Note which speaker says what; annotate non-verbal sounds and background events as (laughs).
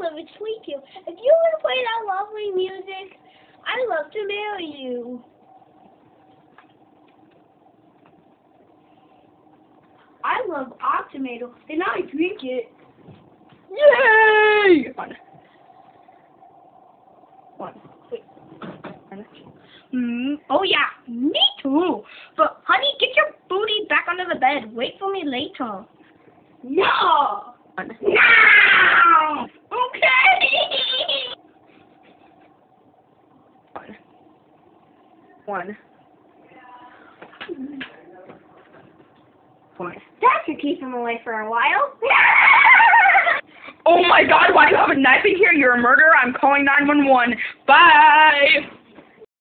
Speaker 1: live in Sweetview. If you want to play that lovely music, I'd love to marry you. I love Optimato, and I drink it.
Speaker 2: Yay! One. One. Wait. One. Mm, oh yeah, me too. But honey, get your booty back under the bed. Wait for me later.
Speaker 1: No!
Speaker 2: One.
Speaker 1: That should keep him away for a while. (laughs)
Speaker 2: Oh my god, why do you have a knife in here? You're a murderer. I'm calling 911. Bye.